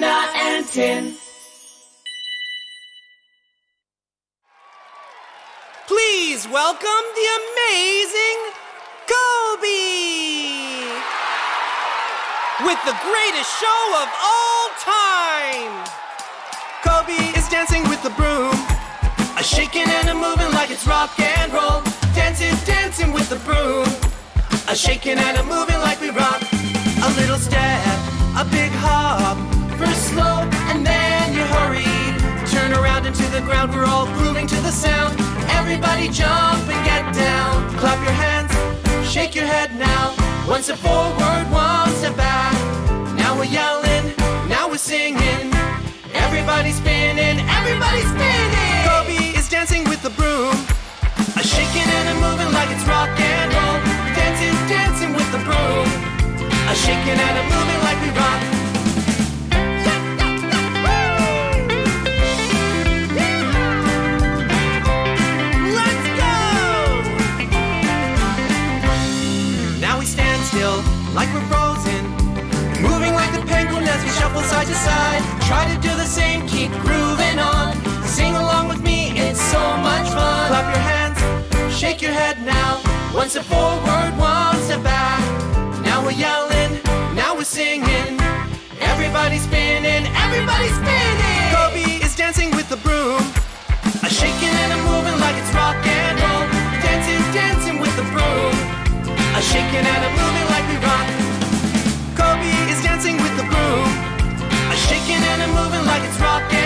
Tina and Tin. Please welcome the amazing Coby! With the greatest show of all time! Coby is dancing with the broom, a shaking and a moving like it's rock and roll. Dancing, dancing with the broom, a shaking and a moving like we rock. A little step, a big hop, Around into the ground, we're all grooving to the sound. Everybody jump and get down. Clap your hands, shake your head now. One step forward, one step back. Now we're yelling, now we're singing. Everybody spinning, everybody spinning. Coby is dancing with the broom. A shaking and a moving like it's rock and roll. Dancing, dancing with the broom. A shaking and a moving like we're frozen. Moving like the penguin as we shuffle side to side. Try to do the same, keep grooving on. Sing along with me, it's so much fun. Clap your hands, shake your head now. One step forward, one step back. Now we're yelling, now we're singing. Everybody's spinning, everybody's spinning. The broom. A shaking and a moving like it's rock